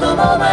the moment.